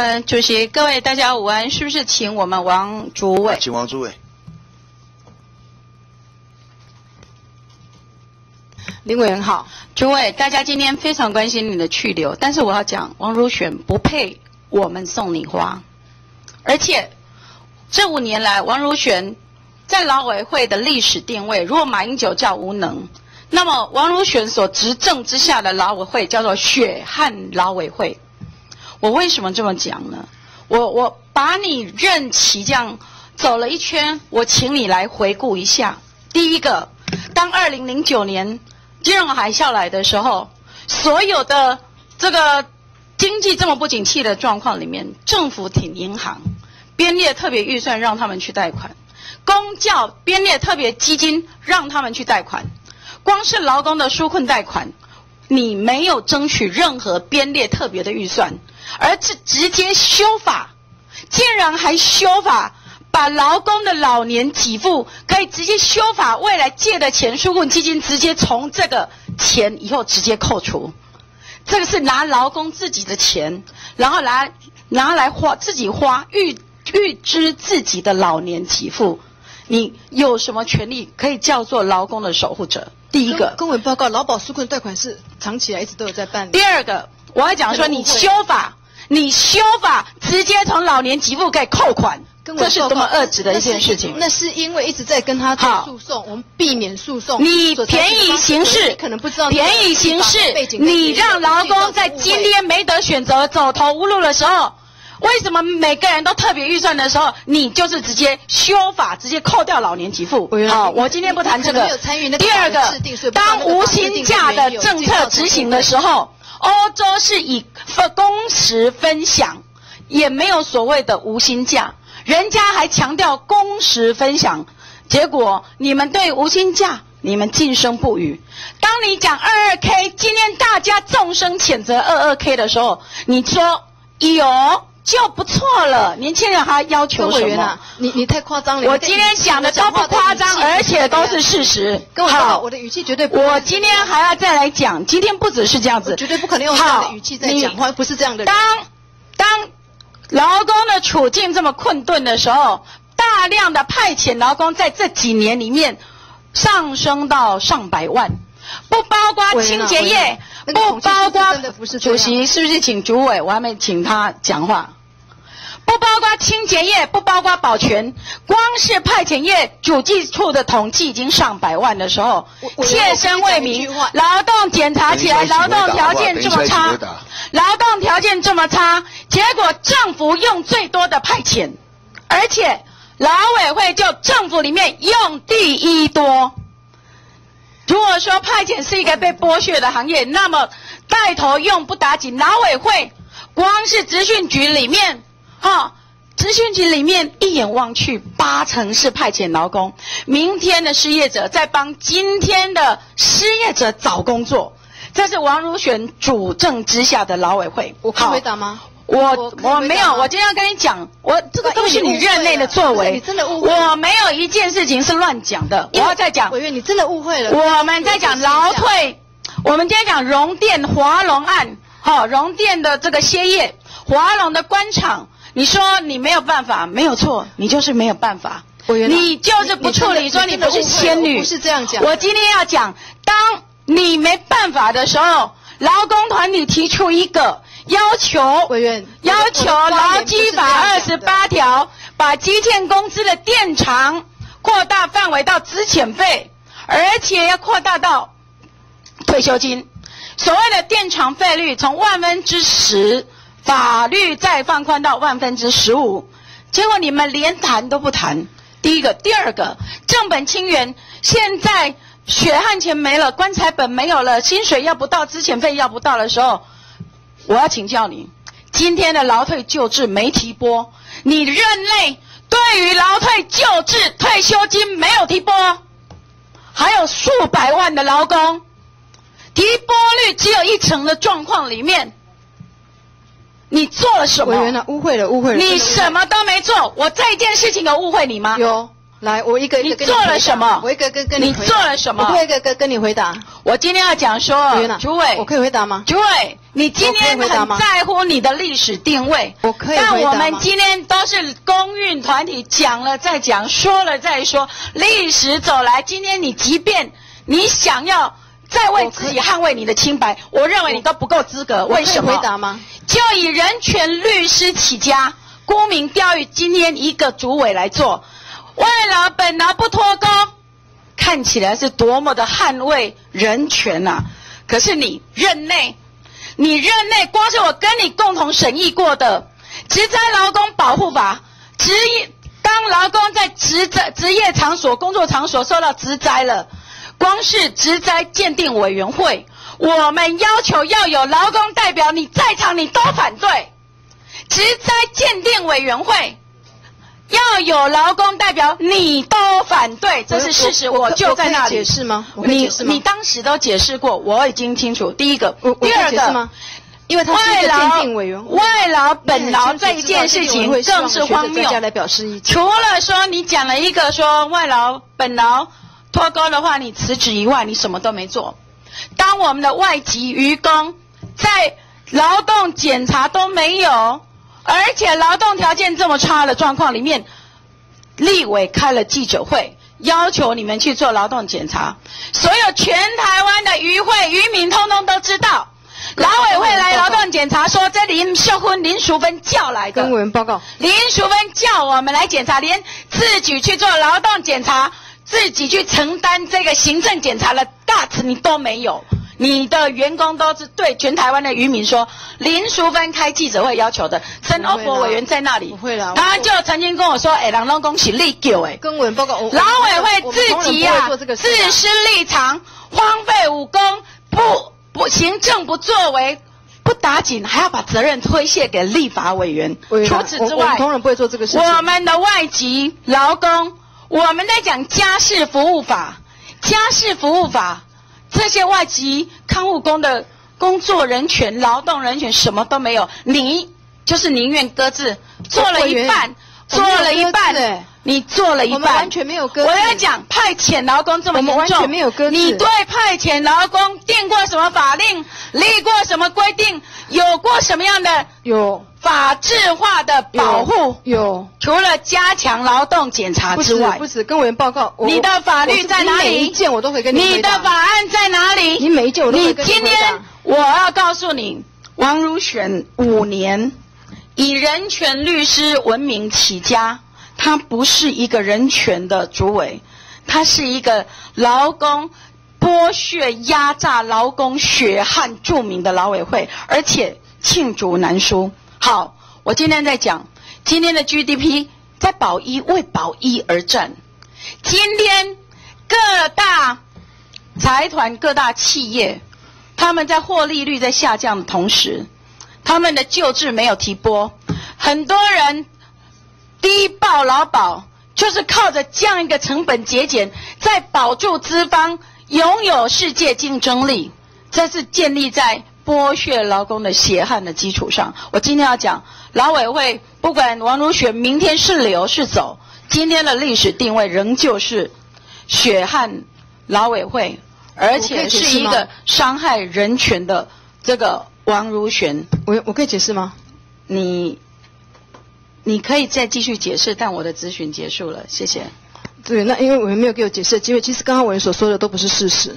嗯，主席，各位大家午安，是不是请我们王主委？请王主委。林委员好，主委，大家今天非常关心你的去留，但是我要讲，王如选不配我们送你花，而且这五年来，王如选在劳委会的历史定位，如果马英九叫无能，那么王如选所执政之下的劳委会叫做血汗劳委会。我为什么这么讲呢？我我把你任期这样走了一圈，我请你来回顾一下。第一个，当二零零九年金融海啸来的时候，所有的这个经济这么不景气的状况里面，政府挺银行，编列特别预算让他们去贷款，公教编列特别基金让他们去贷款，光是劳工的纾困贷款，你没有争取任何编列特别的预算。而是直接修法，竟然还修法，把劳工的老年给付可以直接修法，未来借的钱纾困基金直接从这个钱以后直接扣除，这个是拿劳工自己的钱，然后拿拿来花自己花预预支自己的老年给付，你有什么权利可以叫做劳工的守护者？第一个，公文报告劳保纾困贷款是长期来一直都有在办理。第二个，我要讲说你修法。你修法直接从老年给付给扣款，这是多么恶质的一件事情。那是因为一直在跟他做诉讼，我们避免诉讼。你便宜行事，可能不知道便宜行事。你让劳工在今天没得选择、走投无路的时候，为什么每个人都特别预算的时候，你就是直接修法，直接扣掉老年给付？好，我今天不谈这个。第二个，当无薪假的政策执行的时候。欧洲是以分工时分享，也没有所谓的无薪假，人家还强调工时分享，结果你们对无薪假你们噤声不语。当你讲二二 K，今天大家众生谴责二二 K 的时候，你说有。就不错了，年轻人还要求什么？你你太夸张了。我今天讲的都不夸张，而且都是事实。好，我的语气绝对。我今天还要再来讲，今天不只是这样子，绝对不可能用这样的语气在讲话，不是这样的。当当劳工的处境这么困顿的时候，大量的派遣劳工在这几年里面上升到上百万，不包括清洁业，不包括主席是不是请主委？我还没请他讲话。不包括清洁业，不包括保全，光是派遣业主计处的统计已经上百万的时候，切身为民，劳动检查起来，劳动条件这么差，劳动条件这么差，结果政府用最多的派遣，而且劳委会就政府里面用第一多。如果说派遣是一个被剥削的行业，那么带头用不打紧，劳委会光是职训局里面。哈，咨询局里面一眼望去，八成是派遣劳工。明天的失业者在帮今天的失业者找工作，这是王如选主政之下的劳委会。我可以回答吗？我我没有，我今天要跟你讲，我这个都是你任内的作为。你真的误会。我没有一件事情是乱讲的。我要再讲。委员，你真的误会了。我们在讲劳退，我们今天讲荣电华龙案，好，荣电的这个歇业，华龙的官场。你说你没有办法，没有错，你就是没有办法。你就是不处理，说你不是仙女，不是这样讲。我今天要讲，当你没办法的时候，劳工团体提出一个要求，委员要求劳基法二十八条，把基建工资的垫偿扩大范围到资遣费，而且要扩大到退休金。所谓的垫偿费率从万分之十。法律再放宽到万分之十五，结果你们连谈都不谈。第一个，第二个，正本清源。现在血汗钱没了，棺材本没有了，薪水要不到，资遣费要不到的时候，我要请教你，今天的劳退救治没提拨，你任内对于劳退救治退休金没有提拨，还有数百万的劳工，提拨率只有一成的状况里面。你做了什么？委员呢？误会了，误会了。你什么都没做，我这件事情有误会你吗？有，来，我一个一个。你做了什么？我一个跟跟你。你做了什么？我一个跟跟你回答。我今天要讲说，主委，我可以回答吗？主委。你今天很在乎你的历史定位，我可以但我们今天都是公运团体，讲了再讲，说了再说。历史走来，今天你即便你想要再为自己捍卫你的清白，我认为你都不够资格。为什么？回答吗？就以人权律师起家，沽名钓誉，今天一个主委来做，外劳本劳不脱钩，看起来是多么的捍卫人权呐！可是你任内，你任内光是我跟你共同审议过的《职灾劳工保护法》，职业当劳工在职责职业场所、工作场所受到职灾了，光是职灾鉴定委员会，我们要求要有劳工代表，你在场你都反对，职灾鉴定委员会。要有劳工代表，你都反对，这是事实。我就在那里解释吗？你你当时都解释过，我已经清楚。第一个，第二个，因为他是一个鉴定委员，外劳本劳这一件事情更是荒谬。除了说你讲了一个说外劳本劳脱钩的话，你辞职以外，你什么都没做。当我们的外籍渔工在劳动检查都没有。而且劳动条件这么差的状况里面，立委开了记者会，要求你们去做劳动检查。所有全台湾的渔会渔民通通都知道，劳委会来劳动检查，说这林秀芬、林淑芬叫来的。跟委员报告，林淑芬叫我们来检查，连自己去做劳动检查，自己去承担这个行政检查的大词你都没有。你的员工都是对全台湾的渔民说，林淑芬开记者会要求的，陈欧博委员在那里，他就曾经跟我说，哎，郎东恭喜立久，哎，跟委报告，劳委会自己呀，自私立场，荒废武功，不不行政不作为，不打紧，还要把责任推卸给立法委员。除此之外，同仁不会做这个事情。我们的外籍劳工，我们在讲家事服务法，家事服务法。这些外籍看护工的工作人权、劳动人权什么都没有，你就是宁愿搁置，做了一半，做了一半，你做了一半，完全没有。我要讲派遣劳工这么严重，完全没有。你对派遣劳工定过什么法令？立过什么规定？有过什么样的？有。法制化的保护有，除了加强劳动检查之外，不止跟委员报告。你的法律在哪里？每一件我都会跟你。你的法案在哪里？你每一件我都会跟你今天我要告诉你，王如选五年以人权律师闻名起家，他不是一个人权的主委，他是一个劳工剥削压榨劳工血汗著名的劳委会，而且罄竹难书。好，我今天在讲今天的 GDP 在保一为保一而战。今天各大财团、各大企业，他们在获利率在下降的同时，他们的救治没有提拨，很多人低报劳保，就是靠着这样一个成本节俭，在保住资方拥有世界竞争力，这是建立在。剥削劳工的血汗的基础上，我今天要讲劳委会，不管王如雪明天是留是走，今天的历史定位仍旧是血汗劳委会，而且是一个伤害人权的这个王如璇。我我可以解释吗？你你可以再继续解释，但我的咨询结束了，谢谢。对，那因为我们没有给我解释的机会，其实刚刚我们所说的都不是事实。